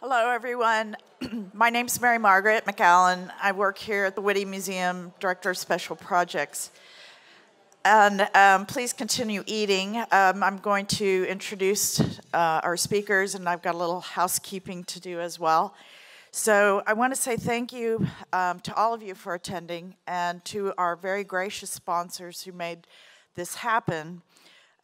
Hello, everyone. My name is Mary Margaret McAllen. I work here at the Witte Museum, Director of Special Projects. And um, please continue eating. Um, I'm going to introduce uh, our speakers, and I've got a little housekeeping to do as well. So I want to say thank you um, to all of you for attending and to our very gracious sponsors who made this happen,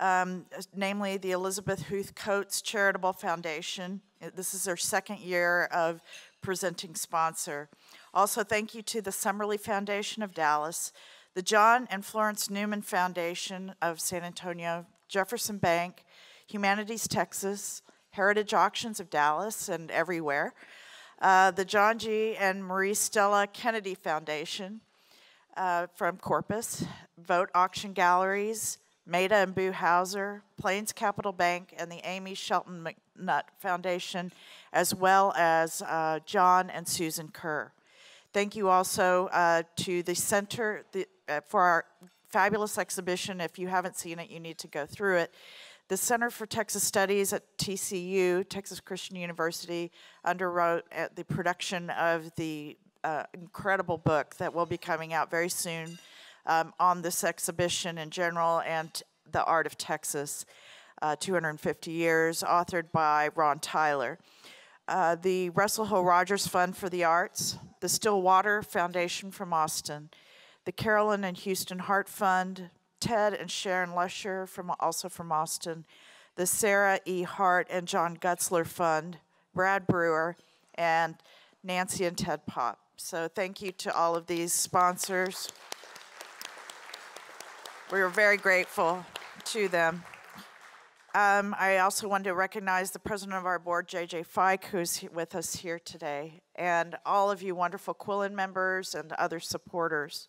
um, namely the Elizabeth Huth Coates Charitable Foundation, this is our second year of presenting sponsor. Also, thank you to the Summerlee Foundation of Dallas, the John and Florence Newman Foundation of San Antonio, Jefferson Bank, Humanities Texas, Heritage Auctions of Dallas and everywhere, uh, the John G. and Marie Stella Kennedy Foundation uh, from Corpus, Vogt Auction Galleries, Maida and Boo Hauser, Plains Capital Bank, and the Amy Shelton McNutt Foundation, as well as uh, John and Susan Kerr. Thank you also uh, to the Center the, uh, for our fabulous exhibition. If you haven't seen it, you need to go through it. The Center for Texas Studies at TCU, Texas Christian University, underwrote uh, the production of the uh, incredible book that will be coming out very soon um, on this exhibition in general and the art of Texas, uh, 250 years, authored by Ron Tyler. Uh, the Russell Hill Rogers Fund for the Arts, the Stillwater Foundation from Austin, the Carolyn and Houston Hart Fund, Ted and Sharon Lesher from also from Austin, the Sarah E. Hart and John Gutzler Fund, Brad Brewer, and Nancy and Ted Paup. So thank you to all of these sponsors. We are very grateful to them. Um, I also want to recognize the president of our board, JJ Fike, who's with us here today, and all of you wonderful Quillin members and other supporters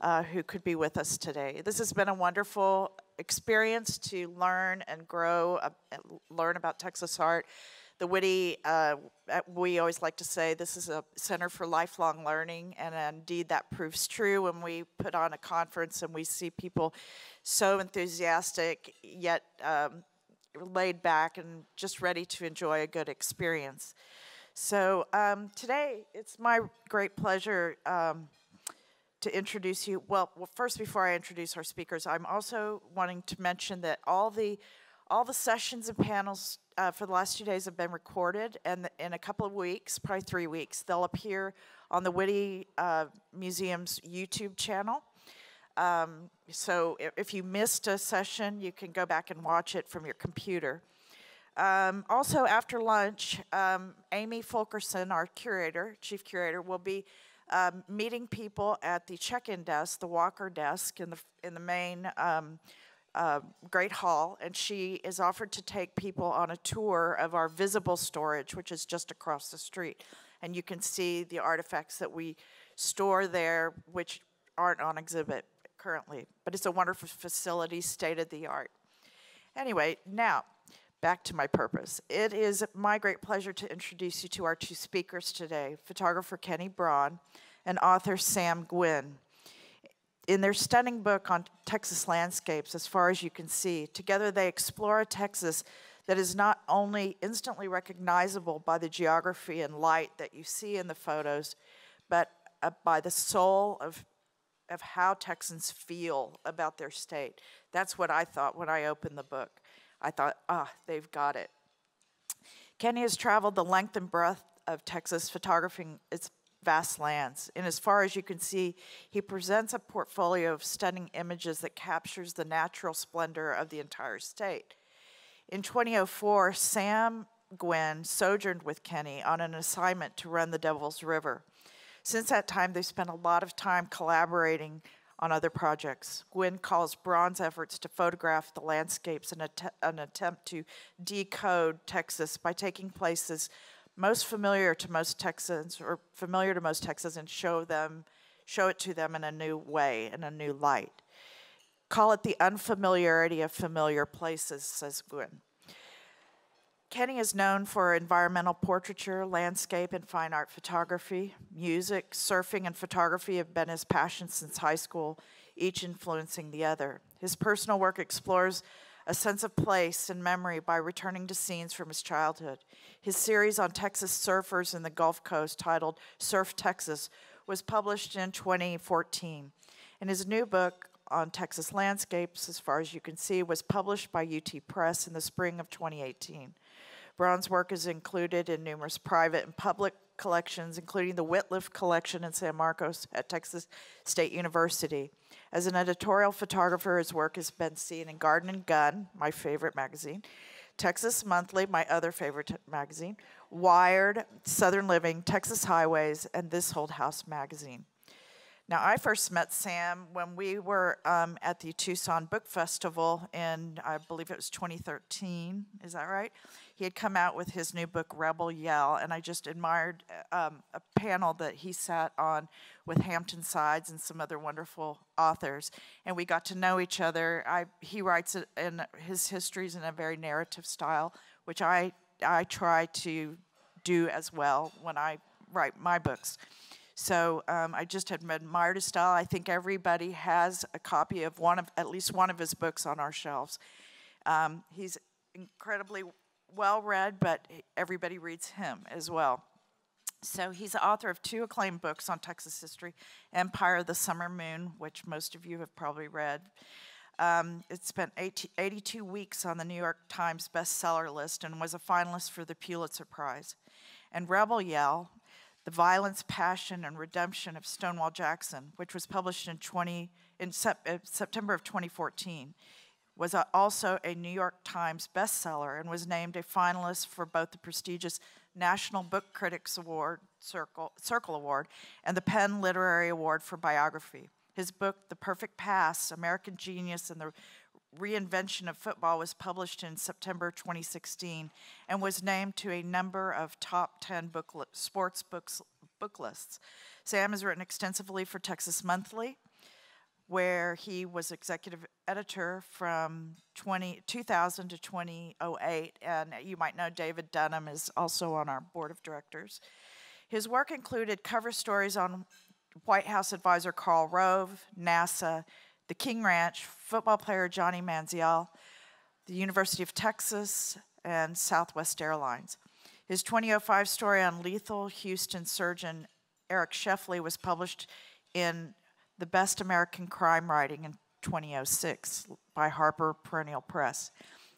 uh, who could be with us today. This has been a wonderful experience to learn and grow, uh, learn about Texas art the Witte, uh, we always like to say this is a center for lifelong learning, and indeed that proves true when we put on a conference and we see people so enthusiastic yet um, laid back and just ready to enjoy a good experience. So um, today, it's my great pleasure um, to introduce you. Well, well, first, before I introduce our speakers, I'm also wanting to mention that all the all the sessions and panels uh, for the last two days have been recorded, and in a couple of weeks, probably three weeks, they'll appear on the Witte uh, Museum's YouTube channel. Um, so if, if, you missed a session, you can go back and watch it from your computer. Um, also, after lunch, um, Amy Fulkerson, our curator, chief curator, will be um, meeting people at the check-in desk, the walker desk in the in the main um, uh, great hall, and she is offered to take people on a tour of our visible storage, which is just across the street. And you can see the artifacts that we store there, which aren't on exhibit currently. But it's a wonderful facility, state of the art. Anyway, now back to my purpose. It is my great pleasure to introduce you to our two speakers today photographer Kenny Braun and author Sam Gwynne in their stunning book on Texas landscapes, as far as you can see, together they explore a Texas that is not only instantly recognizable by the geography and light that you see in the photos, but uh, by the soul of, of how Texans feel about their state. That's what I thought when I opened the book. I thought, ah, they've got it. Kenny has traveled the length and breadth of Texas, photographing its vast lands. And as far as you can see, he presents a portfolio of stunning images that captures the natural splendor of the entire state. In 2004, Sam Gwynne sojourned with Kenny on an assignment to run the Devil's River. Since that time, they've spent a lot of time collaborating on other projects. Gwynne calls Braun's efforts to photograph the landscapes an, att an attempt to decode Texas by taking places most familiar to most Texans or familiar to most Texans and show them show it to them in a new way, in a new light. Call it the unfamiliarity of familiar places, says Gwynne. Kenny is known for environmental portraiture, landscape, and fine art photography. Music, surfing, and photography have been his passions since high school, each influencing the other. His personal work explores a sense of place and memory by returning to scenes from his childhood. His series on Texas surfers in the Gulf Coast, titled Surf Texas, was published in 2014. And his new book on Texas landscapes, as far as you can see, was published by UT Press in the spring of 2018. Braun's work is included in numerous private and public collections, including the Wittliff Collection in San Marcos at Texas State University. As an editorial photographer, his work has been seen in Garden and Gun, my favorite magazine, Texas Monthly, my other favorite magazine, Wired, Southern Living, Texas Highways, and This Old House magazine. Now, I first met Sam when we were um, at the Tucson Book Festival in, I believe it was 2013. Is that right? He had come out with his new book, Rebel Yell, and I just admired um, a panel that he sat on with Hampton Sides and some other wonderful authors. And we got to know each other. I, he writes in his histories in a very narrative style, which I, I try to do as well when I write my books. So um, I just had admired his style. I think everybody has a copy of one of at least one of his books on our shelves. Um, he's incredibly well read, but everybody reads him as well. So he's the author of two acclaimed books on Texas history Empire of the Summer Moon, which most of you have probably read. Um, it spent 80, 82 weeks on the New York Times bestseller list and was a finalist for the Pulitzer Prize. And Rebel Yell, the Violence, Passion, and Redemption of Stonewall Jackson, which was published in, 20, in sep uh, September of 2014, was also a New York Times bestseller and was named a finalist for both the prestigious National Book Critics Award Circle, Circle Award and the PEN Literary Award for Biography. His book, The Perfect Pass American Genius and the Reinvention of Football was published in September 2016 and was named to a number of top 10 book sports books, book lists. Sam has written extensively for Texas Monthly, where he was executive editor from 20, 2000 to 2008. And you might know David Dunham is also on our board of directors. His work included cover stories on White House advisor Karl Rove, NASA, the King Ranch, football player Johnny Manziel, the University of Texas, and Southwest Airlines. His 2005 story on lethal Houston surgeon Eric Scheffey was published in The Best American Crime Writing in 2006 by Harper Perennial Press.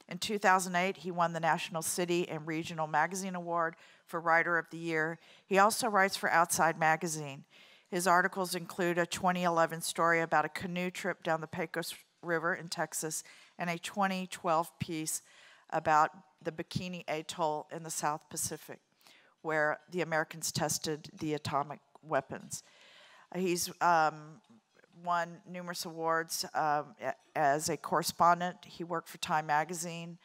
In 2008, he won the National City and Regional Magazine Award for Writer of the Year. He also writes for Outside Magazine. His articles include a 2011 story about a canoe trip down the Pecos River in Texas and a 2012 piece about the Bikini Atoll in the South Pacific, where the Americans tested the atomic weapons. He's um, won numerous awards um, as a correspondent. He worked for Time Magazine.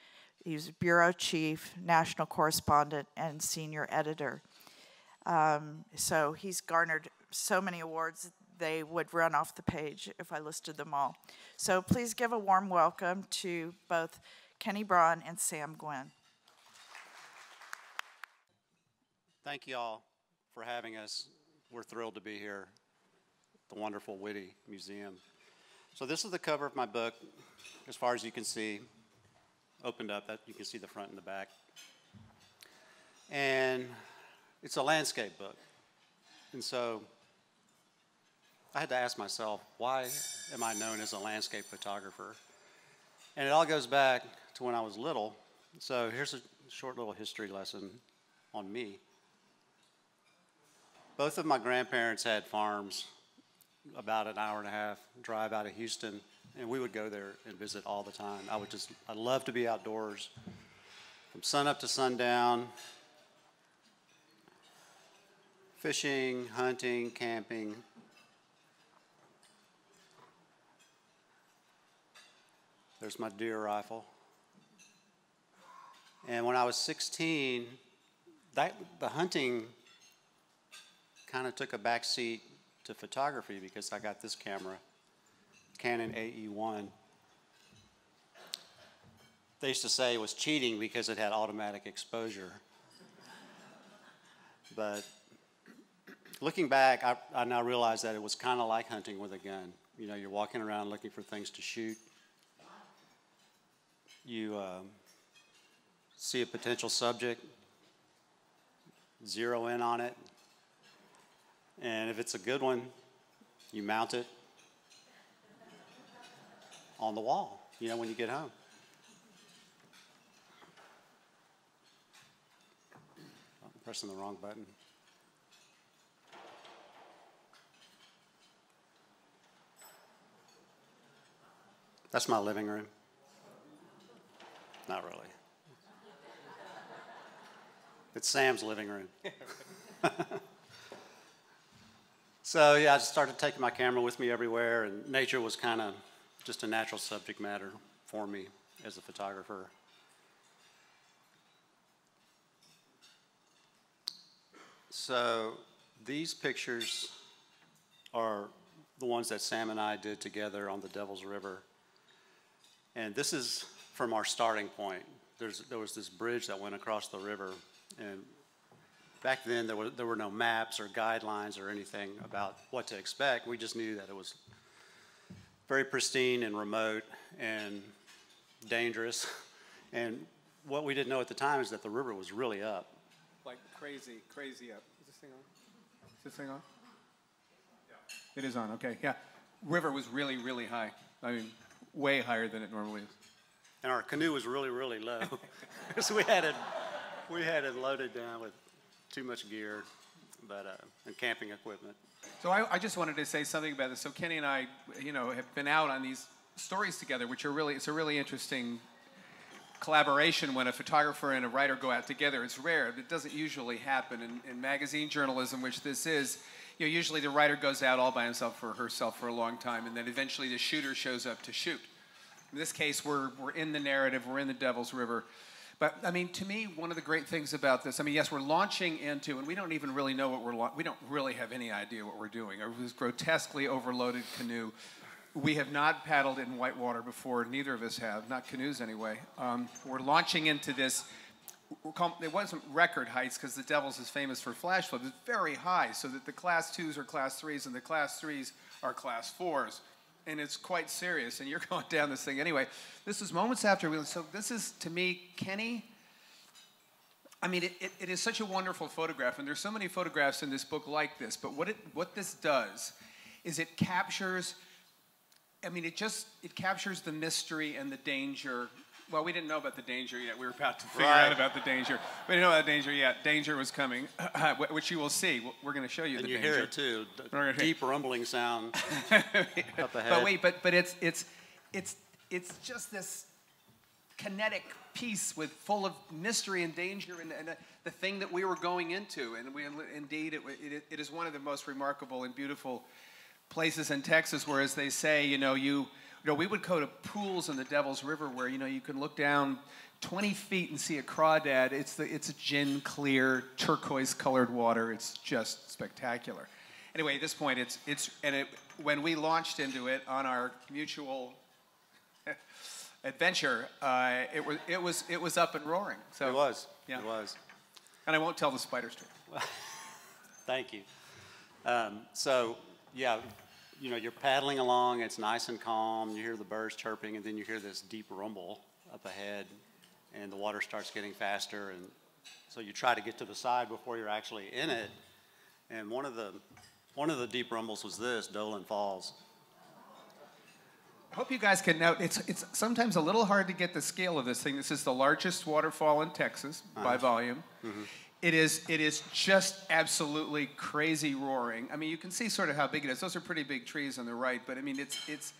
He was bureau chief, national correspondent, and senior editor. Um, so he's garnered so many awards, they would run off the page if I listed them all. So please give a warm welcome to both Kenny Braun and Sam Gwynne. Thank you all for having us. We're thrilled to be here the wonderful Witte Museum. So this is the cover of my book, as far as you can see, opened up, that you can see the front and the back. And it's a landscape book. And so I had to ask myself, why am I known as a landscape photographer? And it all goes back to when I was little. So here's a short little history lesson on me. Both of my grandparents had farms about an hour and a half drive out of Houston, and we would go there and visit all the time. I would just, I love to be outdoors from sun up to sundown, fishing, hunting, camping, There's my deer rifle. And when I was 16, that, the hunting kind of took a back seat to photography because I got this camera, Canon AE1. They used to say it was cheating because it had automatic exposure. but looking back, I, I now realize that it was kind of like hunting with a gun. You know, you're walking around looking for things to shoot you um, see a potential subject, zero in on it, and if it's a good one, you mount it on the wall, you know, when you get home. Oh, I'm pressing the wrong button. That's my living room. Not really. It's Sam's living room. so, yeah, I just started taking my camera with me everywhere, and nature was kind of just a natural subject matter for me as a photographer. So, these pictures are the ones that Sam and I did together on the Devil's River. And this is from our starting point. There's, there was this bridge that went across the river, and back then there were, there were no maps or guidelines or anything about what to expect. We just knew that it was very pristine and remote and dangerous. And what we didn't know at the time is that the river was really up. Like crazy, crazy up. Is this thing on? Is this thing on? Yeah. It is on, okay, yeah. River was really, really high. I mean, way higher than it normally is. And our canoe was really, really low. so we had it, we had it loaded down with too much gear, but uh, and camping equipment. So I, I just wanted to say something about this. So Kenny and I, you know, have been out on these stories together, which are really, it's a really interesting collaboration when a photographer and a writer go out together. It's rare. It doesn't usually happen in, in magazine journalism, which this is. You know, usually the writer goes out all by himself or herself for a long time, and then eventually the shooter shows up to shoot. In this case, we're, we're in the narrative, we're in the Devil's River. But I mean, to me, one of the great things about this, I mean, yes, we're launching into, and we don't even really know what we're, we don't really have any idea what we're doing. This grotesquely overloaded canoe. We have not paddled in whitewater before. Neither of us have, not canoes anyway. Um, we're launching into this. It wasn't record heights because the Devils is famous for flash flood. It's very high, so that the class twos are class threes and the class threes are class fours and it's quite serious, and you're going down this thing anyway. This is moments after we. So this is to me, Kenny. I mean, it, it, it is such a wonderful photograph, and there's so many photographs in this book like this. But what it what this does is it captures. I mean, it just it captures the mystery and the danger well, we didn't know about the danger yet. We were about to figure right. out about the danger. We didn't know about the danger yet. Danger was coming, which you will see. We're going to show you and the you danger. hear it too. Deep rumbling sound up ahead. But wait, but but it's it's it's it's just this kinetic piece with full of mystery and danger and, and uh, the thing that we were going into. And we indeed it, it, it is one of the most remarkable and beautiful places in Texas where, as they say, you know, you you know, we would go to pools in the Devil's River where, you know, you can look down 20 feet and see a crawdad. It's, the, it's a gin clear, turquoise colored water. It's just spectacular. Anyway, at this point, it's, it's and it, when we launched into it on our mutual adventure, uh, it, was, it, was, it was up and roaring. So, it was. Yeah. It was. And I won't tell the spider story. Thank you. Um, so, yeah, you know, you're paddling along, it's nice and calm, you hear the birds chirping, and then you hear this deep rumble up ahead, and the water starts getting faster, and so you try to get to the side before you're actually in it. And one of the one of the deep rumbles was this, Dolan Falls. I hope you guys can note it's it's sometimes a little hard to get the scale of this thing. This is the largest waterfall in Texas uh-huh. by volume. Mm-hmm. It is, it is just absolutely crazy roaring. I mean, you can see sort of how big it is. Those are pretty big trees on the right, but I mean, it's, it's,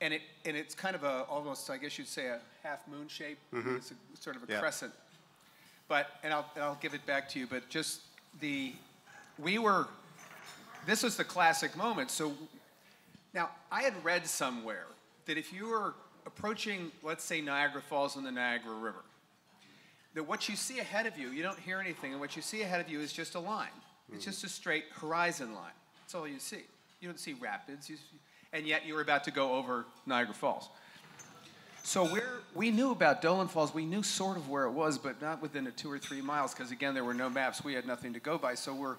and it, and it's kind of a, almost, I guess you'd say a half moon shape. Mm-hmm. It's a, sort of a yeah. crescent. But, and I'll, and I'll give it back to you, but just the, we were, this was the classic moment. So now I had read somewhere that if you were approaching, let's say, Niagara Falls on the Niagara River, that what you see ahead of you, you don't hear anything, and what you see ahead of you is just a line. It's mm-hmm. just a straight horizon line. That's all you see. You don't see rapids, you see, and yet you're about to go over Niagara Falls. So we're, we knew about Dolan Falls. We knew sort of where it was, but not within a two or three miles, because again, there were no maps. We had nothing to go by. So we're,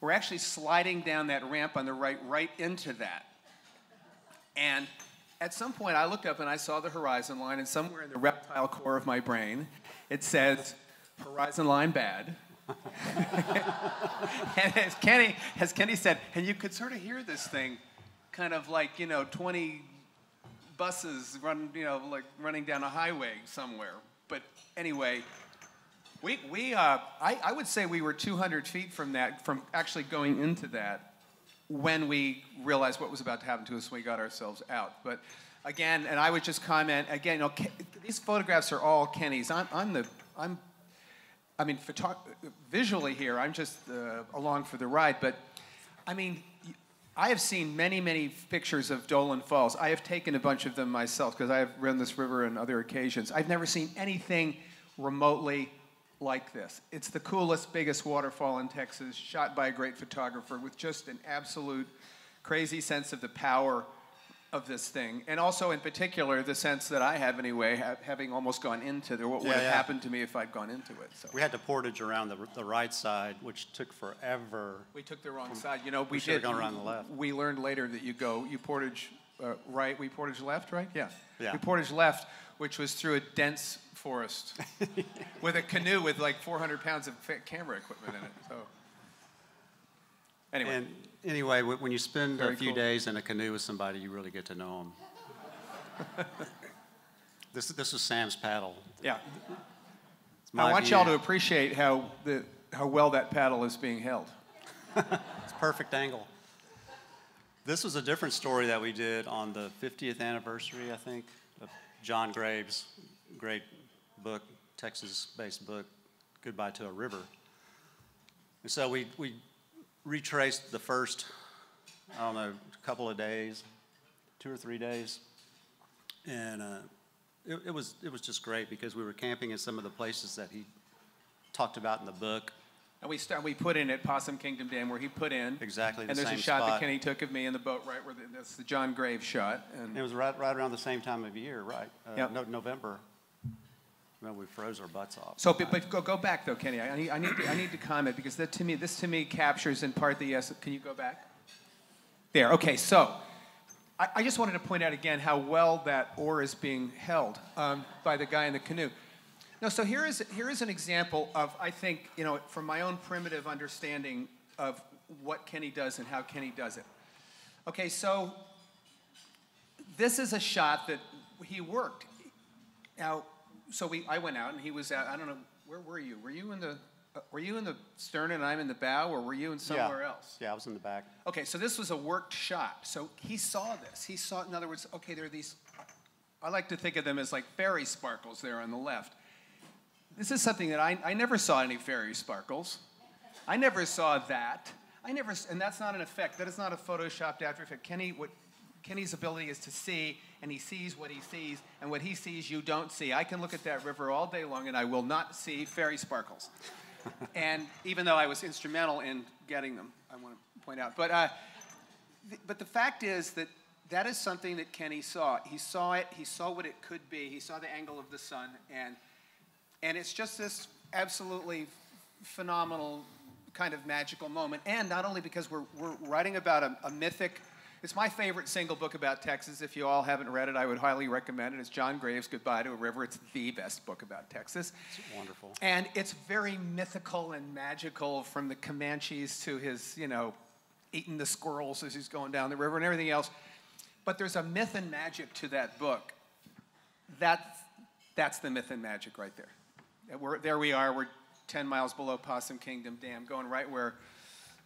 we're actually sliding down that ramp on the right, right into that. And at some point, I looked up and I saw the horizon line, and somewhere in the reptile core of my brain, it says, horizon line bad. and as Kenny, as Kenny said, and you could sort of hear this thing kind of like, you know, 20 buses run, you know, like running down a highway somewhere. But anyway, we, we uh, I, I would say we were 200 feet from that, from actually going into that when we realized what was about to happen to us we got ourselves out. But again, and I would just comment again. You know, these photographs are all Kenny's. I'm, I'm the I'm. I mean, visually here, I'm just uh, along for the ride. But I mean, I have seen many, many pictures of Dolan Falls. I have taken a bunch of them myself because I have run this river on other occasions. I've never seen anything remotely like this. It's the coolest, biggest waterfall in Texas, shot by a great photographer with just an absolute crazy sense of the power of this thing. And also, in particular, the sense that I have anyway, ha- having almost gone into there, what would have yeah. happened to me if I'd gone into it. So We had to portage around the, the right side, which took forever. we took the wrong side. You know, we, we should've gone around the left. We learned later that you go, you portage uh, right, we portage left, right? Yeah. Yeah. We portage left, which was through a dense forest with a canoe with like 400 pounds of camera equipment in it. So, anyway. And anyway, when you spend Very a few cool. days in a canoe with somebody, you really get to know them. this, this is Sam's paddle. yeah. I want y'all to appreciate how, the, how well that paddle is being held. It's perfect angle. This was a different story that we did on the 50th anniversary, I think, of John Graves' great book, Texas-based book, Goodbye to a River. And so we, we retraced the first, I don't know, couple of days, two or three days. And uh, it, it, was, it was just great because we were camping in some of the places that he talked about in the book. And we start, we put in at Possum Kingdom Dam where he put in. Exactly the And there's a shot that. Kenny took of me in the boat, right where the, that's the John Graves shot. And It was right, right around the same time of year, right? Uh, Yep. no, November. No, we froze our butts off. So, but, but go, go back though, Kenny. I need, I need, to, I need to comment because that to me, this to me captures in part the yes. Can you go back? There. Okay. So, I, I just wanted to point out again how well that oar is being held um, by the guy in the canoe. No. So here is here is an example of I think you know from my own primitive understanding of what Kenny does and how Kenny does it. Okay. So this is a shot that he worked. Now, so we, I went out and he was at, I don't know, where were you? Were you in the, uh, were you in the stern and I'm in the bow, or were you in somewhere yeah. else? Yeah, I was in the back. Okay, so this was a worked shot. So he saw this. He saw, in other words, okay, there are these, I like to think of them as like fairy sparkles there on the left. This is something that I, I never saw any fairy sparkles. I never saw that. I never, and that's not an effect. That is not a photoshopped after effect. Kenny, what Kenny's ability is to see, and he sees what he sees, and what he sees you don't see. I can look at that river all day long, and I will not see fairy sparkles. and even though I was instrumental in getting them, I want to point out. But, uh, th- but the fact is that that is something that Kenny saw. He saw it. He saw what it could be. He saw the angle of the sun, and and it's just this absolutely phenomenal kind of magical moment. And not only because we're, we're writing about a, a mythic, it's my favorite single book about Texas. If you all haven't read it, I would highly recommend it. It's John Graves' Goodbye to a River. It's the best book about Texas. It's wonderful. And it's very mythical and magical from the Comanches to his, you know, eating the squirrels as he's going down the river and everything else. But there's a myth and magic to that book. That's, that's the myth and magic right there. We're, there we are. We're 10 miles below Possum Kingdom Dam, going right where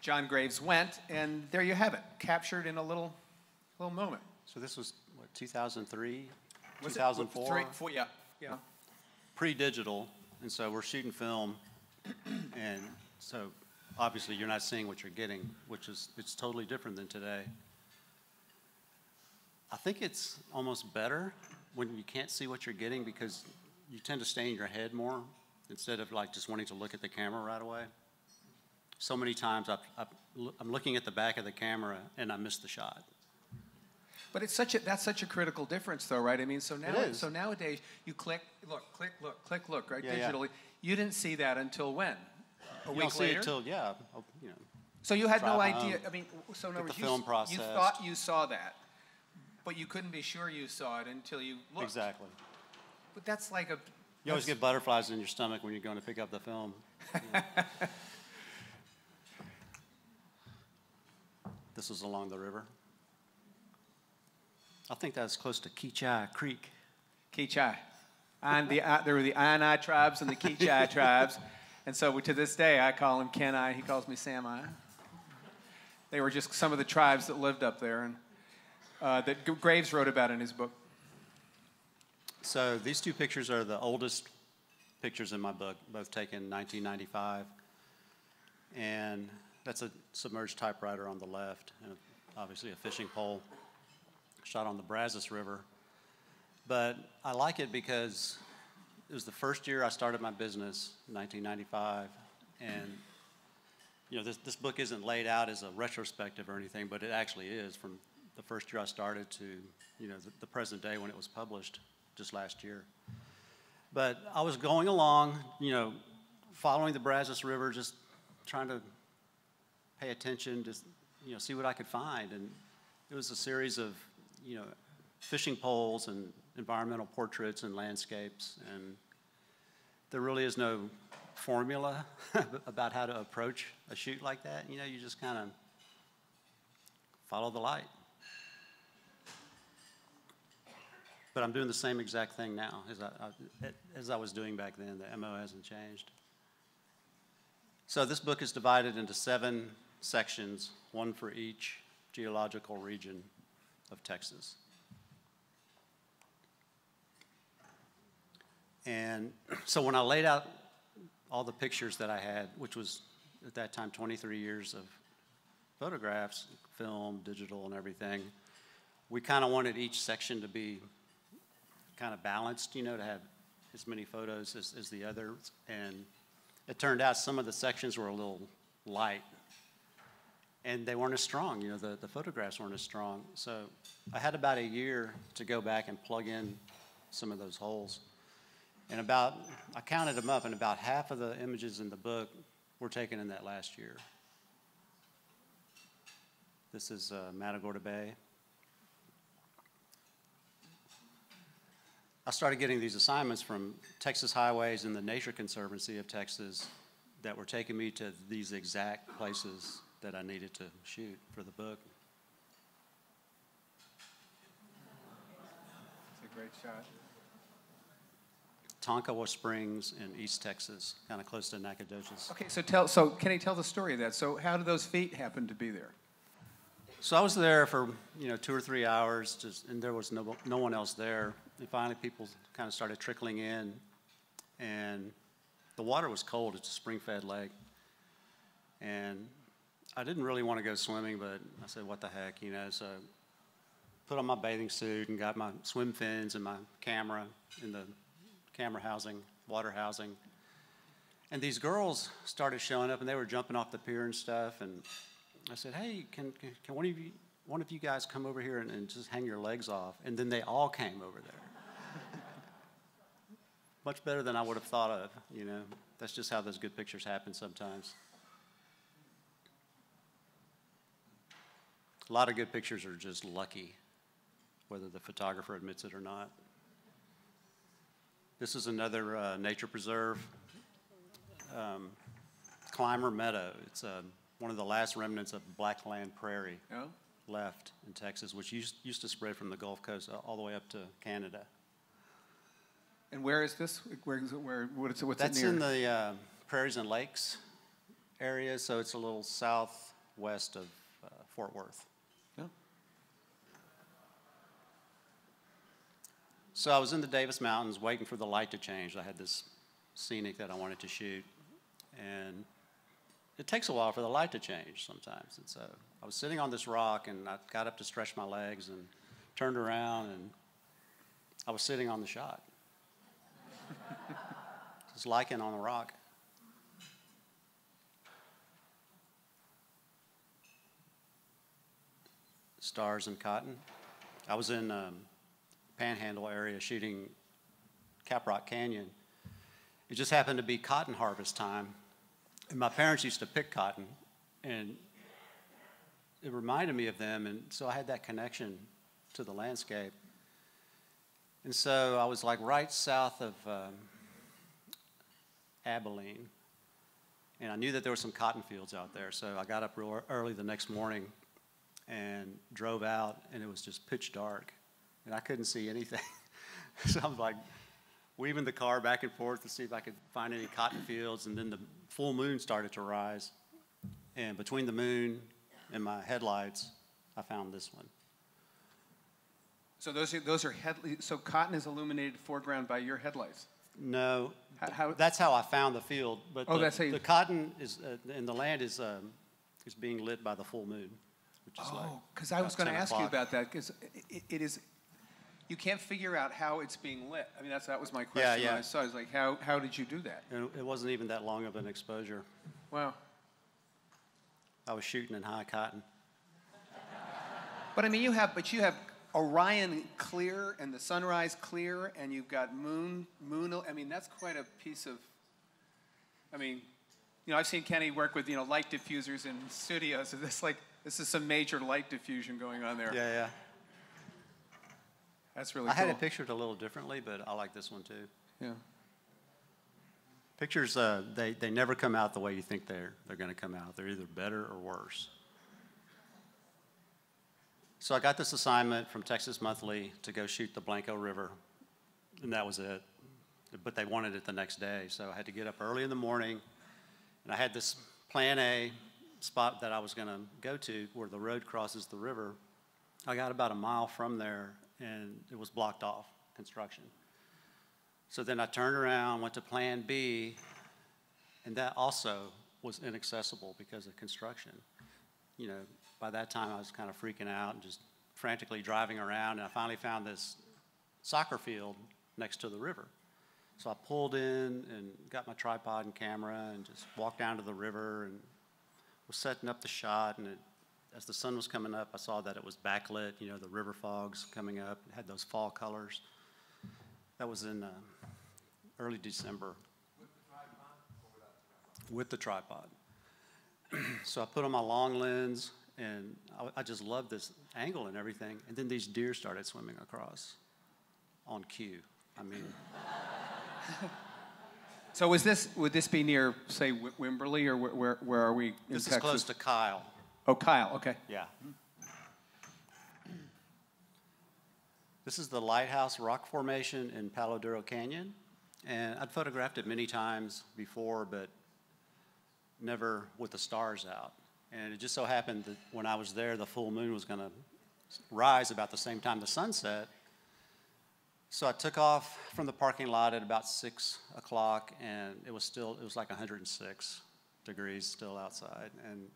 John Graves went. And there you have it, captured in a little, little moment. So this was, what, 2003? Was it- 2004? Three, four, yeah, yeah. Pre-digital, and so we're shooting film, and so obviously you're not seeing what you're getting, which is, it's totally different than today. I think it's almost better when you can't see what you're getting because you tend to stay in your head more instead of like just wanting to look at the camera right away. So many times I've, I've, I'm looking at the back of the camera and I miss the shot. But it's such a that's such a critical difference, though, right? I mean, so now so nowadays you click, look, click, look, click, look, right? Yeah, yeah. Digitally, you didn't see that until when? A You week don't see later. it till, yeah, oh, you know, so you had no idea. home, I mean, so in other words, you, you thought you saw that, but you couldn't be sure you saw it until you looked. Exactly. But that's like a. You always get butterflies in your stomach when you're going to pick up the film. this is along the river. I think that's close to Keachai Creek. Kichai. And the, uh, there were the Anai tribes and the Kichai tribes. And so we, to this day, I call him Kenai. He calls me Samai. They were just some of the tribes that lived up there and uh, that Graves wrote about in his book. So these two pictures are the oldest pictures in my book, both taken in 1995. And that's a submerged typewriter on the left, and obviously a fishing pole shot on the Brazos River. But I like it because it was the first year I started my business, 1995, and you know this, this book isn't laid out as a retrospective or anything, but it actually is from the first year I started to you know the, the present day when it was published just last year. But I was going along, you know, following the Brazos River, just trying to pay attention, to you know, see what I could find, and it was a series of you know fishing poles and environmental portraits and landscapes, and there really is no formula about how to approach a shoot like that. You know, you just kind of follow the light. But I'm doing the same exact thing now as I, as I was doing back then. The MO hasn't changed. So this book is divided into seven sections, one for each geological region of Texas. And so when I laid out all the pictures that I had, which was at that time 23 years of photographs, film, digital, and everything, we kind of wanted each section to be kind of balanced, you know, to have as many photos as, as the others. And it turned out some of the sections were a little light and they weren't as strong, you know, the, the photographs weren't as strong. So I had about a year to go back and plug in some of those holes. And about, I counted them up, and about half of the images in the book were taken in that last year. This is uh, Matagorda Bay. I started getting these assignments from Texas Highways and the Nature Conservancy of Texas that were taking me to these exact places that I needed to shoot for the book. It's a great shot. Tonkawa Springs in East Texas, kind of close to Nacogdoches. Okay, so tell, so Kenny, tell the story of that. So how did those feet happen to be there? So I was there for you know two or three hours, just and there was no no one else there. And finally, people kind of started trickling in, and the water was cold. It's a spring-fed lake, and I didn't really want to go swimming, but I said, "What the heck," you know? So put on my bathing suit and got my swim fins and my camera in the camera housing, water housing. And these girls started showing up, and they were jumping off the pier and stuff. And I said, "Hey, can can, one of you one of you guys come over here and, and just hang your legs off?" And then they all came over there. Much better than I would have thought of. You know, that's just how those good pictures happen sometimes. A lot of good pictures are just lucky, whether the photographer admits it or not. This is another uh, nature preserve, um, Clymer Meadow. It's uh, one of the last remnants of blackland prairie No? left in Texas, which used, used to spread from the Gulf Coast all the way up to Canada. And where is this? Where is it? Where? What's it, what's That's in the uh, Prairies and Lakes area, so it's a little southwest of uh, Fort Worth. Yeah. So I was in the Davis Mountains waiting for the light to change. I had this scenic that I wanted to shoot, and it takes a while for the light to change sometimes. And so I was sitting on this rock, and I got up to stretch my legs and turned around, and I was sitting on the shot. Just lichen on a rock. Stars and cotton. I was in um, Panhandle area shooting Caprock Canyon. It just happened to be cotton harvest time, and my parents used to pick cotton, and it reminded me of them, and so I had that connection to the landscape. And so I was like right south of um, Abilene. And I knew that there were some cotton fields out there. So I got up real early the next morning and drove out, and it was just pitch dark. And I couldn't see anything. so I was like weaving the car back and forth to see if I could find any cotton fields. And then the full moon started to rise. And between the moon and my headlights, I found this one. So those are those are head. So cotton is illuminated foreground by your headlights. No, How- how- that's how I found the field. But Oh, the, that's how you- the cotton is uh, and the land is um, is being lit by the full moon, which is Oh, because I was going to 10 ask you about that because it, it is. You can't figure out how it's being lit. I mean, that's that was my question. when yeah. I saw. it. I was like, how how did you do that? And it wasn't even that long of an exposure. Wow. I was shooting in high cotton. But I mean, you have, but you have Orion clear and the sunrise clear, and you've got moon, moon. I mean, that's quite a piece of. I mean, you know, I've seen Kenny work with you know light diffusers in studios. So this like this is some major light diffusion going on there. Yeah, yeah. That's really I cool. had it pictured a little differently, but I like this one too. Yeah. Pictures, uh, they, they never come out the way you think they're, they're going to come out. They're either better or worse. So I got this assignment from Texas Monthly to go shoot the Blanco River, and that was it. But they wanted it the next day, so I had to get up early in the morning, and I had this Plan A spot that I was going to go to where the road crosses the river. I got about a mile from there, and it was blocked off, construction. So then I turned around, went to Plan B, and that also was inaccessible because of construction. You know, by that time I was kind of freaking out and just frantically driving around, and I finally found this soccer field next to the river. So I pulled in and got my tripod and camera and just walked down to the river and was setting up the shot. And it, as the sun was coming up, I saw that it was backlit. You know, the river fogs coming up. It had those fall colors. That was in uh, early December. With the tripod. so I put on my long lens, and I, I just loved this angle and everything. And then these deer started swimming across on cue. I mean, So was this would this be near say Wimberley or where where, where are we this Texas? is close to Kyle. Oh, Kyle. Okay. Yeah. This is the Lighthouse Rock Formation in Palo Duro Canyon. And I'd photographed it many times before, but never with the stars out. And it just so happened that when I was there, the full moon was going to rise about the same time the sun set. So I took off from the parking lot at about six o'clock, and it was still it was like 106 degrees still outside, and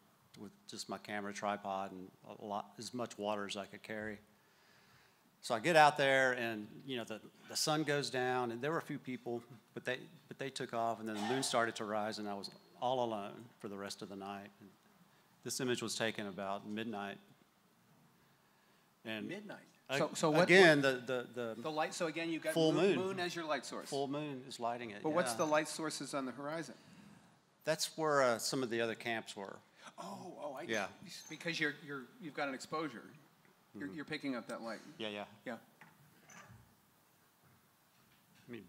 with just my camera tripod and a lot as much water as I could carry. So I get out there, and you know the, the sun goes down, and there were a few people, but they but they took off, and then the moon started to rise, and I was all alone for the rest of the night. And this image was taken about midnight. And Midnight. So so what again the the, the, The light. So again, you got Full moon, moon. as your light source. full moon is lighting it. but what's the light sources on the horizon? That's where uh, some of the other camps were. Oh, oh, I Yeah. Because you're you're you've got an exposure. You're, Mm-hmm. you're picking up that light. Yeah, yeah. Yeah. I mean,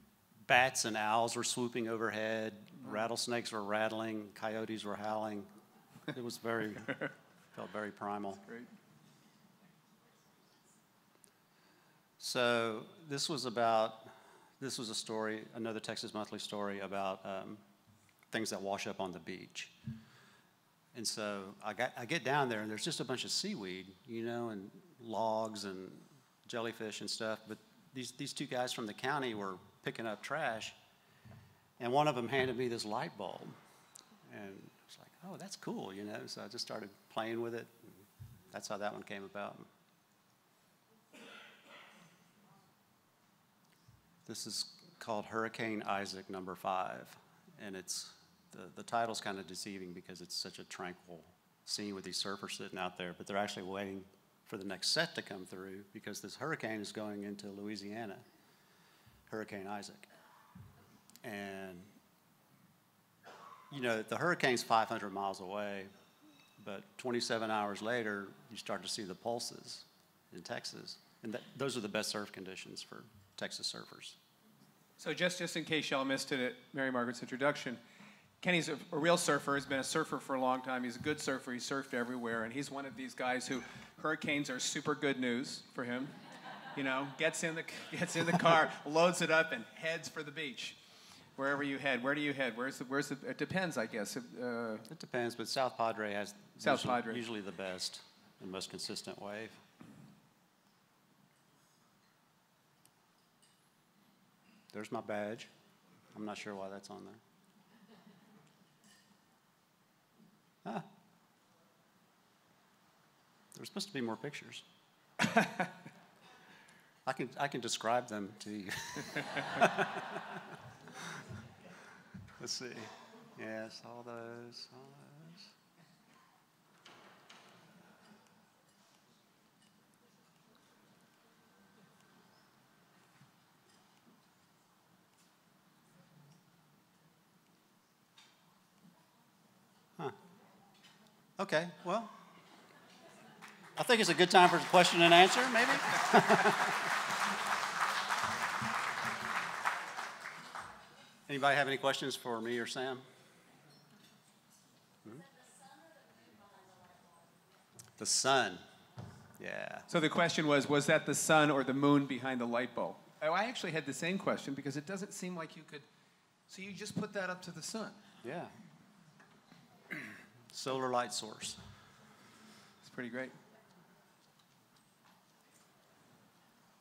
bats and owls were swooping overhead, rattlesnakes were rattling, coyotes were howling. It was very, felt very primal. Great. So this was about, this was a story, another Texas Monthly story about um, things that wash up on the beach. And so I, got, I get down there and there's just a bunch of seaweed, you know, and logs and jellyfish and stuff. But these, these two guys from the county were picking up trash, and one of them handed me this light bulb. And I was like, oh, that's cool, you know. So I just started playing with it. That's how that one came about. This is called Hurricane Isaac number five, and it's the, the title's kind of deceiving because it's such a tranquil scene with these surfers sitting out there, but they're actually waiting for the next set to come through because this hurricane is going into Louisiana, Hurricane Isaac. And you know, the hurricane's 500 miles away, but 27 hours later, you start to see the pulses in Texas. And that, those are the best surf conditions for Texas surfers. So just, just in case y'all missed it at Mary Margaret's introduction, Kenny's a, a real surfer, He's been a surfer for a long time. He's a good surfer, he's surfed everywhere, and he's one of these guys who hurricanes are super good news for him. You know, gets in the, gets in the car, loads it up, and heads for the beach. Wherever you head, where do you head? Where's the, where's the, it depends, I guess. Uh, It depends, but South Padre has South usually, Padre. usually the best and most consistent wave. There's my badge. I'm not sure why that's on there. Ah. There's supposed to be more pictures. I can, I can describe them to you. Let's see. Yes, all those, all those. Huh. Okay, well, I think it's a good time for a question and answer, maybe? Anybody have any questions for me or Sam? Hmm? The sun. Yeah. so the question was, was that the sun or the moon behind the light bulb? Oh, I actually had the same question because it doesn't seem like you could. So you just put that up to the sun. Yeah. Solar light source. It's pretty great.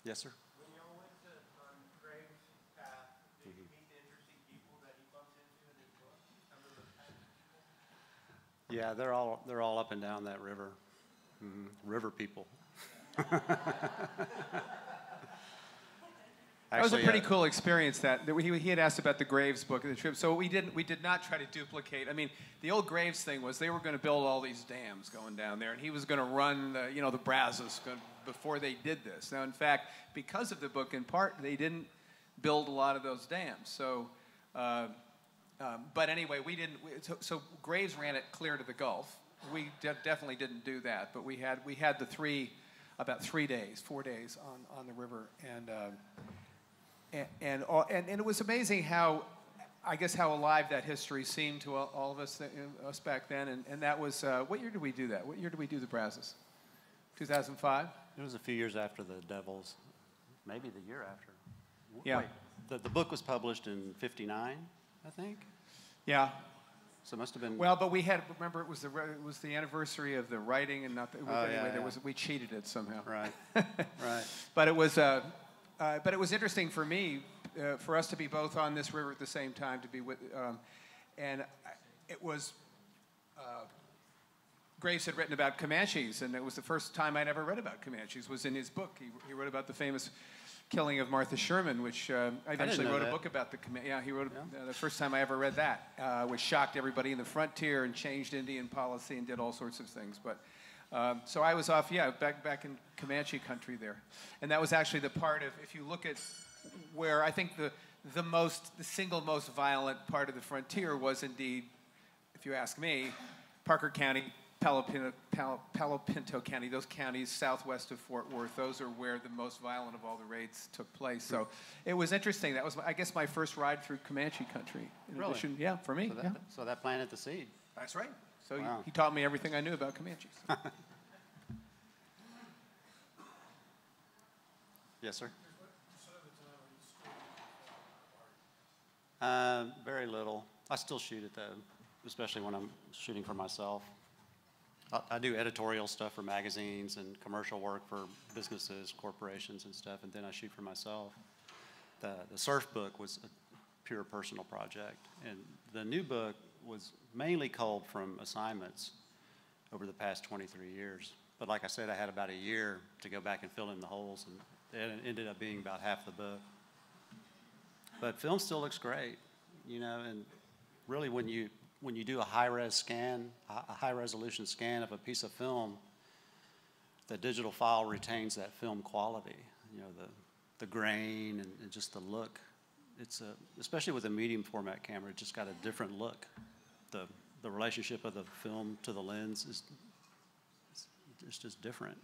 Yes, sir. When y'all went to um, Graves' path, did you meet the interesting people that he bumps into in his book? Some of the people? Yeah, they're all they're all up and down that river. Mhm. River people. That was a pretty uh, cool experience. That, that he, he had asked about the Graves book of the trip. So we didn't we did not try to duplicate. I mean, the old Graves thing was they were going to build all these dams going down there, and he was going to run the, you know the Brazos before they did this. Now, in fact, because of the book, in part, they didn't build a lot of those dams. So. Uh, um, but anyway, we didn't. So, so Graves ran it clear to the Gulf. We de- definitely didn't do that. But we had we had the three, about three days, four days on, on the river, and um, and and, all, and and it was amazing how, I guess how alive that history seemed to all, all of us that, us back then. And, and that was uh, what year did we do that? What year did we do the Brazos? 2005. It was a few years after the Devils, maybe the year after. Yeah. Wait, the, the book was published in '59, I think. Yeah. So it must have been. Well, but we had remember it was the it was the anniversary of the writing and not the, Oh, anyway yeah, there was we cheated it somehow. Right. right. But it was, uh, uh, but it was interesting for me, uh, for us to be both on this river at the same time, to be with, um, and I- it was. Uh, Graves had written about Comanches, and it was the first time I'd ever read about Comanches. Was in his book. He, he wrote about the famous killing of Martha Sherman, which uh, I eventually know wrote a book about the. Coman- Yeah, he wrote uh, the first time I ever read that, uh, which shocked everybody in the frontier and changed Indian policy and did all sorts of things. But um, so I was off, yeah, back back in Comanche country there, and that was actually the part of. If you look at where I think the the most, the single most violent part of the frontier was indeed, if you ask me, Parker County, Palo Pinto, Palo, Palo Pinto County, those counties southwest of Fort Worth, those are where the most violent of all the raids took place. So it was interesting. That was, I guess, my first ride through Comanche country. In Really? addition, yeah, for me. So that, yeah. so that planted the seed. That's right. So he- he, taught me everything I knew about Comanches. Yes, sir. Uh, very little. I still shoot it though, especially when I'm shooting for myself. I, I do editorial stuff for magazines and commercial work for businesses, corporations, and stuff, and then I shoot for myself. The, the surf book was a pure personal project, and the new book was mainly culled from assignments over the past 23 years. But like I said, I had about a year to go back and fill in the holes, and it ended up being about half the book. But film still looks great, you know, and really when you when you do a high res scan, a high resolution scan of a piece of film, the digital file retains that film quality, you know, the the grain and, and just the look. It's a especially with a medium format camera, it just got a different look. The the relationship of the film to the lens is it's just different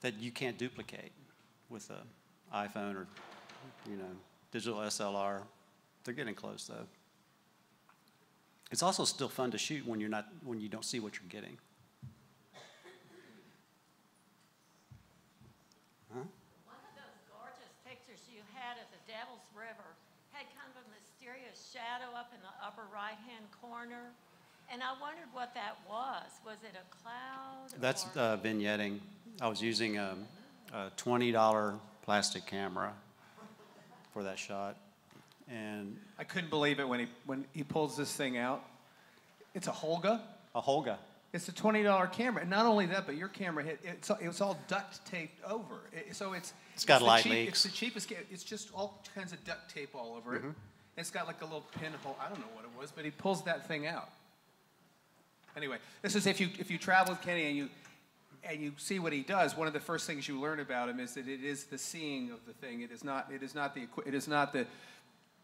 that you can't duplicate. with a iPhone or, you know, digital SLR. They're getting close though. It's also still fun to shoot when you're not when you don't see what you're getting. One of those gorgeous pictures you had of the Devil's River had kind of a mysterious shadow up in the upper right-hand corner. And I wondered what that was. Was it a cloud? That's or- uh, vignetting. I was using a, a $20 plastic camera for that shot. And I couldn't believe it when he when he pulls this thing out. It's a Holga. a Holga. It's a twenty dollar camera, and not only that, but your camera hit it's it was all duct taped over. It- so it's It's got the light cheap- leaks. It's the cheapest. It's just all kinds of duct tape all over Mm-hmm. it. It's got like a little pinhole. I don't know what it was, but he pulls that thing out. Anyway, this is if you if you travel with Kenny and you and you see what he does. One of the first things you learn about him is that it is the seeing of the thing. It is not. It is not the. It is not the.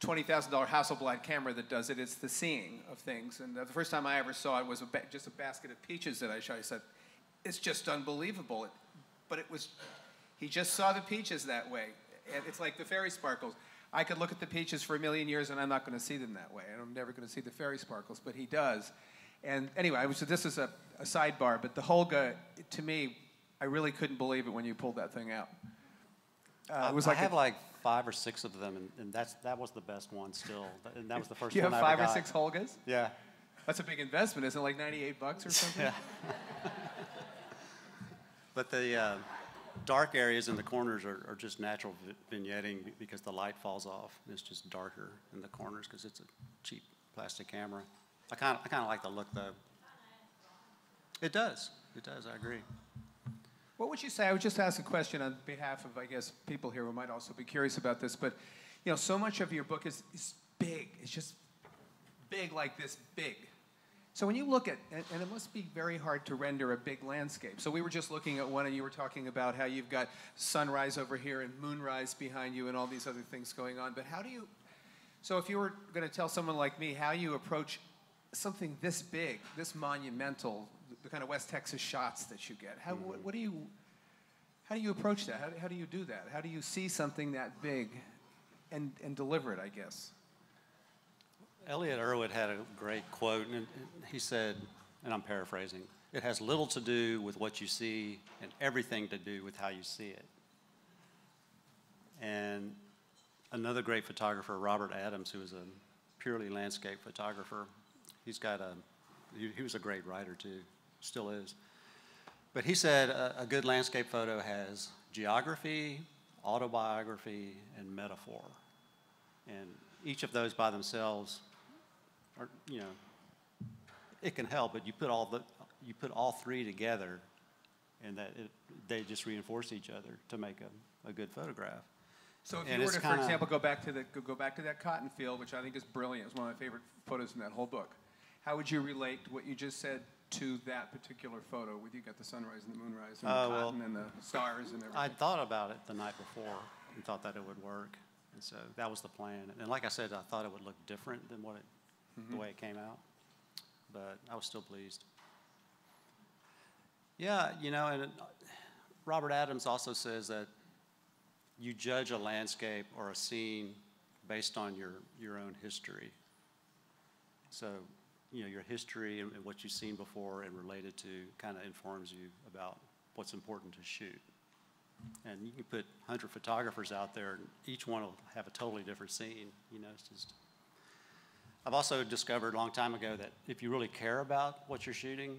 Twenty thousand dollar Hasselblad camera that does it. It's the seeing of things. And the first time I ever saw it was a just a basket of peaches that I shot. I said, "It's just unbelievable." It, but it was. He just saw the peaches that way. And it's like the fairy sparkles. I could look at the peaches for a million years and I'm not going to see them that way. And I'm never going to see the fairy sparkles, but he does. And anyway, so this is a, a sidebar, but the Holga, to me, I really couldn't believe it when you pulled that thing out. Uh, it was I like have a- like five or six of them, and, and that's that was the best one still. And that was the first you one have I five ever or got. six Holgas? Yeah. That's a big investment, isn't it? Like 98 bucks or something? Yeah. But the uh, dark areas in the corners are, are just natural vignetting because the light falls off. It's just darker in the corners because it's a cheap plastic camera. I kind of I kind of like the look though. It does. It does. I agree. What would you say? I would just ask a question on behalf of, I guess, people here who might also be curious about this. But, you know, so much of your book is, is big. It's just big, like this big. So when you look at, and, and it must be very hard to render a big landscape. So we were just looking at one, and you were talking about how you've got sunrise over here and moonrise behind you, and all these other things going on. But how do you? So if you were going to tell someone like me how you approach something this big, this monumental, the kind of West Texas shots that you get, how, what, mm-hmm. what do you? How do you approach that? How, do- how do you do that? How do you see something that big, and and deliver it? I guess. Elliott Erwitt had a great quote, and he said, and I'm paraphrasing, it has little to do with what you see and everything to do with how you see it. And another great photographer, Robert Adams, who is a purely landscape photographer, he's got a, he, he was a great writer too, still is. But he said a, a good landscape photo has geography, autobiography, and metaphor. And each of those by themselves are, you know, it can help, but you put all the, you put all three together and that it, they just reinforce each other to make a, a good photograph. So if And you were to, for kinda- example, go back to the go, go back to that cotton field, which I think is brilliant, it's one of my favorite photos in that whole book. How would you relate what you just said to that particular photo? With you got the sunrise and the moonrise and Uh, the well, cotton and the stars and everything. I thought about it the night before and thought that it would work. And so that was the plan. And like I said, I thought it would look different than what it, Mm-hmm. the way it came out. But I was still pleased. Yeah, you know, and uh, Robert Adams also says that you judge a landscape or a scene based on your, your own history. So, you know, your history and and what you've seen before and related to kind of informs you about what's important to shoot. And you can put 100 photographers out there, and each one will have a totally different scene. You know, it's just. I've also discovered a long time ago that if you really care about what you're shooting,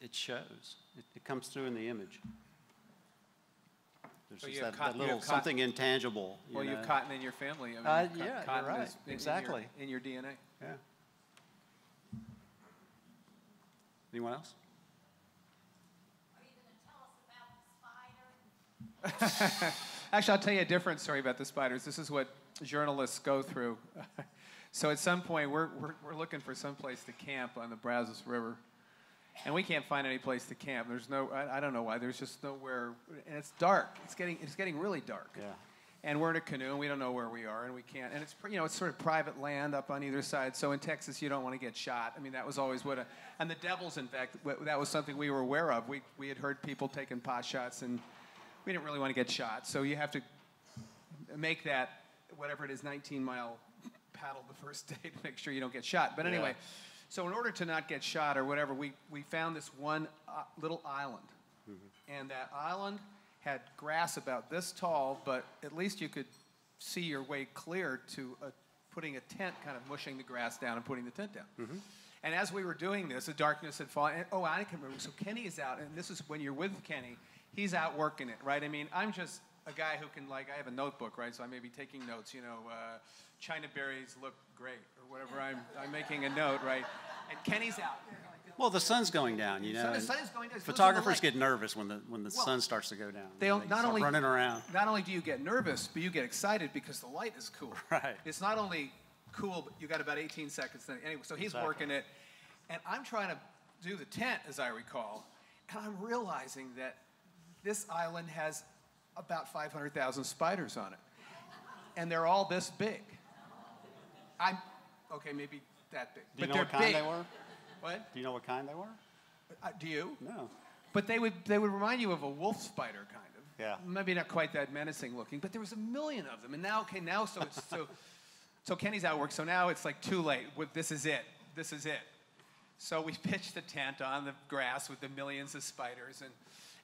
it shows. It, it comes through in the image. There's So just that, cot- that little cot- something intangible. You well, you know? have cotton in your family. I mean, Uh, co- yeah, you're cotton right. is in- in your- Exactly. in your DNA. Yeah. Anyone else? Are you going to tell us about the spider? Actually, I'll tell you a different story about the spiders. This is what journalists go through. so at some point, we're, we're, we're looking for some place to camp on the Brazos River. And we can't find any place to camp. There's no, I, I don't know why. There's just nowhere, and it's dark. It's getting, it's getting really dark. Yeah. And we're in a canoe, and we don't know where we are, and we can't. And it's, you know, it's sort of private land up on either side. So in Texas, you don't want to get shot. I mean, that was always what. A, and the devils, in fact, that was something we were aware of. We we had heard people taking pot shots, and we didn't really want to get shot. So you have to make that whatever it is, 19 mile paddle the first day to make sure you don't get shot. But anyway, Yeah. so in order to not get shot or whatever, we, we found this one uh, little island. And that island had grass about this tall, but at least you could see your way clear to uh putting a tent, kind of mushing the grass down and putting the tent down. And as we were doing this, the darkness had fallen. And, oh, I can remember. So Kenny is out, and this is when you're with Kenny. He's out working it, right? I mean, I'm just a guy who can like. I have a notebook, right? So I may be taking notes. You know, uh, China berries look great, or whatever. I'm I'm making a note, right? And Kenny's out. Well, the sun's going down, you know. sun- the sun is going down. It goes in the Photographers get nervous when the when the Well, sun starts to go down. They don't, not only running around. Not only do you get nervous, but you get excited because the light is cool. Right. It's not only cool, but you got about 18 seconds. Then anyway, so he's Exactly. working it, and I'm trying to do the tent as I recall, and I'm realizing that this island has about 500,000 spiders on it, and they're all this big. I'm okay, maybe that big, Do you but know they're what kind big. they were? What? Do you know what kind they were? Uh, do you? No. But they would they would remind you of a wolf spider, kind of. Yeah. Maybe not quite that menacing looking, but there was a million of them. And now, okay, now so it's so so Kenny's out of work, so now it's like too late. This is it. This is it. So we pitched the tent on the grass with the millions of spiders and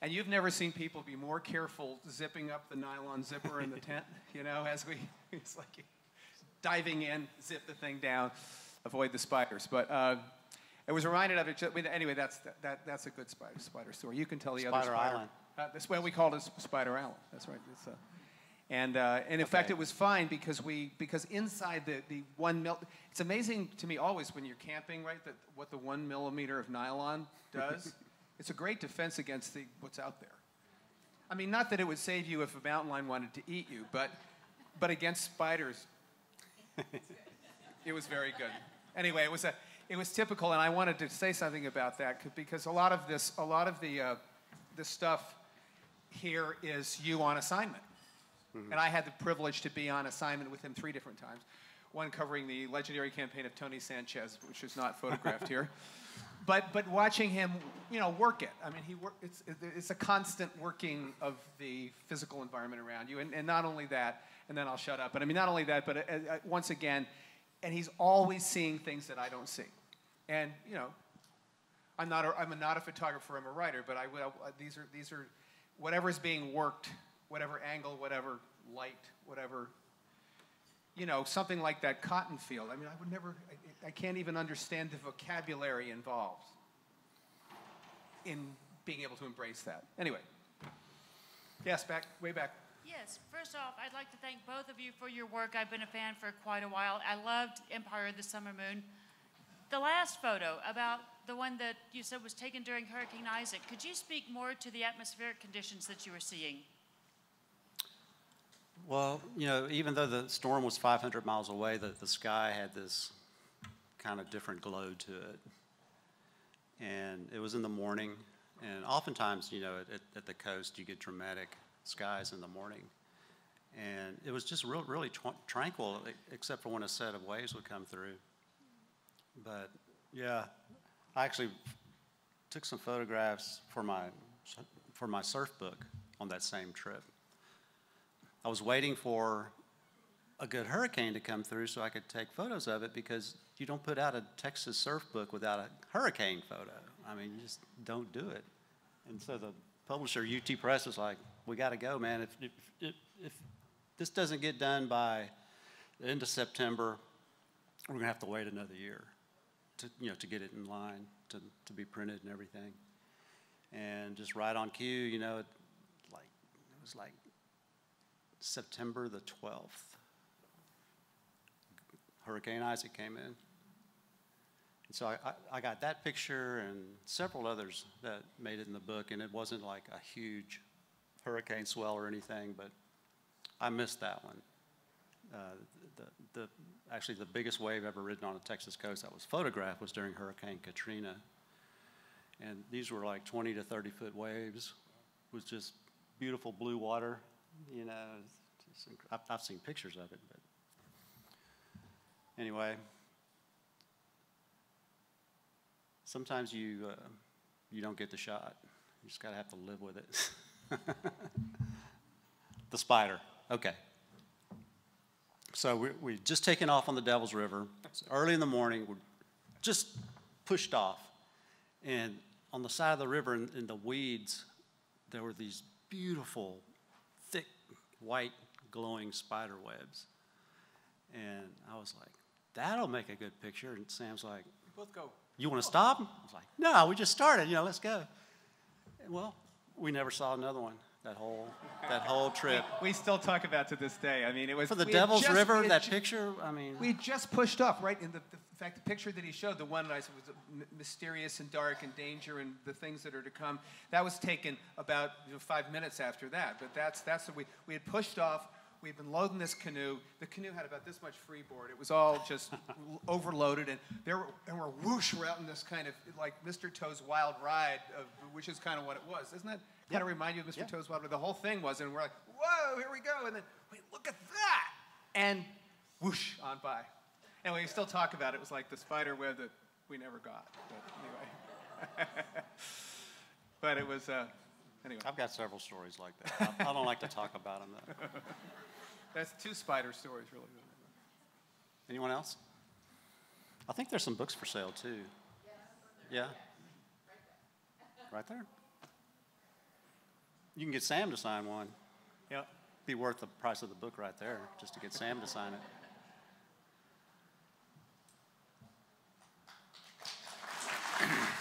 and you've never seen people be more careful zipping up the nylon zipper in the tent, you know, as we it's like diving in, zip the thing down, avoid the spiders. But uh, I was reminded of it. Anyway, that's that, that's a good spider spider story. You can tell the other Spider spider. Island. Uh, that's why we called it Spider Island. That's right. It's, uh, and uh, and in fact, it was fine because we because inside the, the one mil. It's amazing to me always when you're camping, right? That what the one millimeter of nylon does. It's a great defense against the what's out there. I mean, not that it would save you if a mountain lion wanted to eat you, but but against spiders, it was very good. Anyway, it was a it was typical, and I wanted to say something about that because a lot of this, a lot of the uh, the stuff here is you on assignment, and I had the privilege to be on assignment with him three different times. One covering the legendary campaign of Tony Sanchez, which is not photographed here, but but watching him, you know, work it. I mean, he work. It's it's a constant working of the physical environment around you, and, and not only that. And then I'll shut up. But I mean, not only that, but uh, uh, once again, and he's always seeing things that I don't see. And you know, I'm not a, I'm a, not a photographer. I'm a writer. But I will. Uh, these are these are whatever's being worked, whatever angle, whatever light, whatever. You know, something like that cotton field. I mean, I would never. I, I can't even understand the vocabulary involved in being able to embrace that. Anyway. Yes, back way back. Yes, first off, I'd like to thank both of you for your work. I've been a fan for quite a while. I loved Empire of the Summer Moon. The last photo, about the one that you said was taken during Hurricane Isaac, could you speak more to the atmospheric conditions that you were seeing? Well, you know, even though the storm was 500 miles away, the, the sky had this kind of different glow to it. And it was in the morning, and oftentimes, you know, at, at the coast, you get dramatic skies in the morning. And it was just real, really tw- tranquil, except for when a set of waves would come through. But yeah, I actually took some photographs for my, for my surf book on that same trip. I was waiting for a good hurricane to come through so I could take photos of it because you don't put out a Texas surf book without a hurricane photo. I mean, you just don't do it. And so the publisher, UT Press, was like, we got to go, man. If, if, if, if this doesn't get done by the end of September, we're going to have to wait another year to, you know, to get it in line, to, to be printed and everything. And just right on cue, you know, it, like, it was like September the 12th. Hurricane Isaac came in. And so I, I, I got that picture and several others that made it in the book, and it wasn't like a huge hurricane swell or anything, but I missed that one. Uh, the, the, actually, the biggest wave ever ridden on the Texas coast that was photographed was during Hurricane Katrina. And these were like 20 to 30 foot waves with just beautiful blue water. You know, I've, I've seen pictures of it, but anyway. Sometimes you, uh, you don't get the shot. You just got to have to live with it. The spider. Okay. So we we just taken off on the Devil's River. It's early in the morning. We're just pushed off, and on the side of the river in, in the weeds, there were these beautiful, white, glowing spider webs. And I was like, "That'll make a good picture." And Sam's like, Both go. you want to oh. stop? I was like, no, we just started, you know, let's go. Well, we never saw another one that whole, that whole trip. We still talk about to this day. I mean, it was For the Devil's just- River, that picture, I mean, We just pushed off, right? In the, the in fact, the picture that he showed, the one that I said was uh, mysterious and dark and danger and the things that are to come, that was taken about you know, five minutes after that. But that's that's what we we had pushed off. We've been loading this canoe. The canoe had about this much freeboard. It was all just overloaded, and there were, and we're whoosh, we're out in this kind of like Mr. Toad's Wild Ride, of, which is kind of what it was, doesn't that kind of remind you of Mr. Yeah. Toad's Wild Ride? The whole thing was, and we're like, whoa, here we go, and then wait, look at that, and whoosh on by. And we still talk about it. It was like the spider web that we never got. But anyway. but it was, uh, Anyway. I've got several stories like that. I, I don't like to talk about them. Though. That's two spider stories, really. Anyone else? I think there's some books for sale too. Yeah. Right there. You can get Sam to sign one. Yeah. Be worth the price of the book right there just to get Sam to sign it.